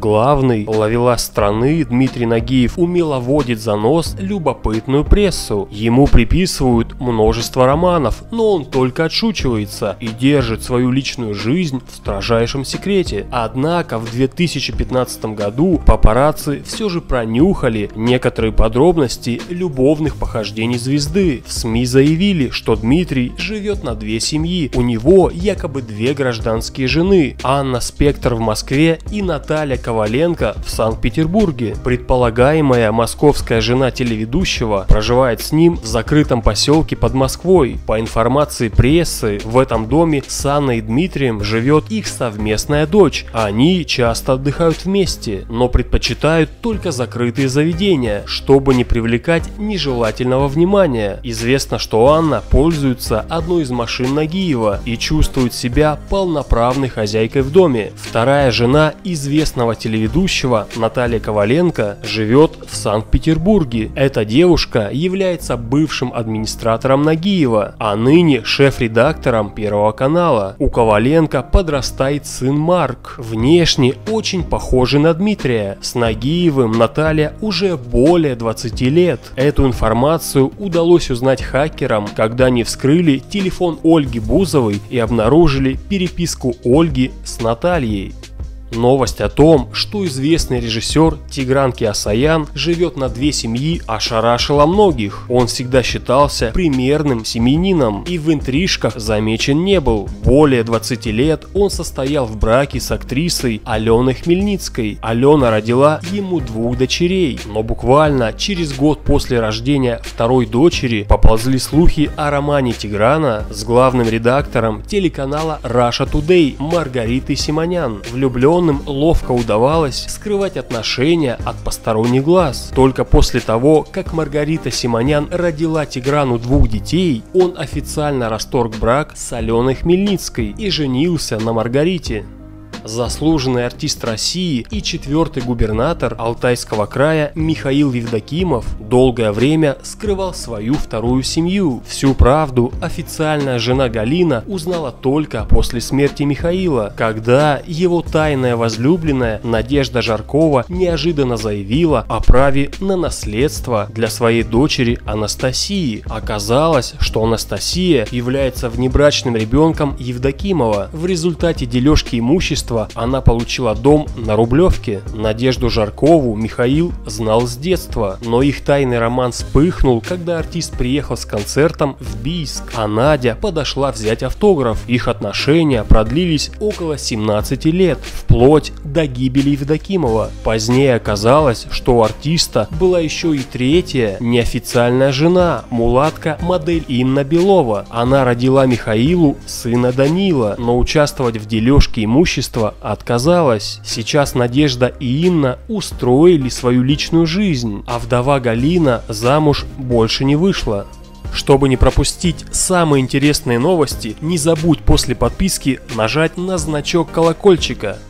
Главный ловелас страны Дмитрий Нагиев умело водит за нос любопытную прессу. Ему приписывают множество романов, но он только отшучивается и держит свою личную жизнь в строжайшем секрете. Однако в 2015 году папарацци все же пронюхали некоторые подробности любовных похождений звезды. В СМИ заявили, что Дмитрий живет на две семьи. У него якобы две гражданские жены. Анна Спектр в Москве и Наталья Коваленко в Санкт-Петербурге. Предполагаемая московская жена телеведущего проживает с ним в закрытом поселке под Москвой. По информации прессы, в этом доме с Анной Дмитрием живет их совместная дочь. Они часто отдыхают вместе, но предпочитают только закрытые заведения, чтобы не привлекать нежелательного внимания. Известно, что Анна пользуется одной из машин Нагиева и чувствует себя полноправной хозяйкой в доме. Вторая жена известного телеведущего Наталья Коваленко живет в Санкт-Петербурге. Эта девушка является бывшим администратором Нагиева, а ныне шеф-редактором Первого канала. У Коваленко подрастает сын Марк, внешне очень похожий на Дмитрия. С Нагиевым Наталья уже более 20 лет. Эту информацию удалось узнать хакерам, когда они вскрыли телефон Ольги Бузовой и обнаружили переписку Ольги с Натальей. Новость о том, что известный режиссер Тигран Киасаян живет на две семьи, ошарашила многих. Он всегда считался примерным семенином и в интрижках замечен не был. Более 20 лет он состоял в браке с актрисой Аленой Хмельницкой. Алена родила ему двух дочерей, но буквально через год после рождения второй дочери поползли слухи о романе Тиграна с главным редактором телеканала Russia Today Маргаритой Симонян. Влюблен влюбленным ловко удавалось скрывать отношения от посторонних глаз. Только после того, как Маргарита Симонян родила Тиграну двух детей, он официально расторг брак с Аленой Хмельницкой и женился на Маргарите заслуженный артист России и четвертый губернатор Алтайского края Михаил Евдокимов долгое время скрывал свою вторую семью. Всю правду официальная жена Галина узнала только после смерти Михаила, когда его тайная возлюбленная Надежда Жаркова неожиданно заявила о праве на наследство для своей дочери Анастасии. Оказалось, что Анастасия является внебрачным ребенком Евдокимова. В результате дележки имущества детства она получила дом на Рублевке. Надежду Жаркову Михаил знал с детства, но их тайный роман вспыхнул, когда артист приехал с концертом в Бийск, а Надя подошла взять автограф. Их отношения продлились около 17 лет, вплоть до гибели Евдокимова. Позднее оказалось, что у артиста была еще и третья, неофициальная жена, мулатка модель Инна Белова. Она родила Михаилу сына Данила, но участвовать в дележке имущества общество отказалось. Сейчас Надежда и Инна устроили свою личную жизнь, а вдова Галина замуж больше не вышла. Чтобы не пропустить самые интересные новости, не забудь после подписки нажать на значок колокольчика –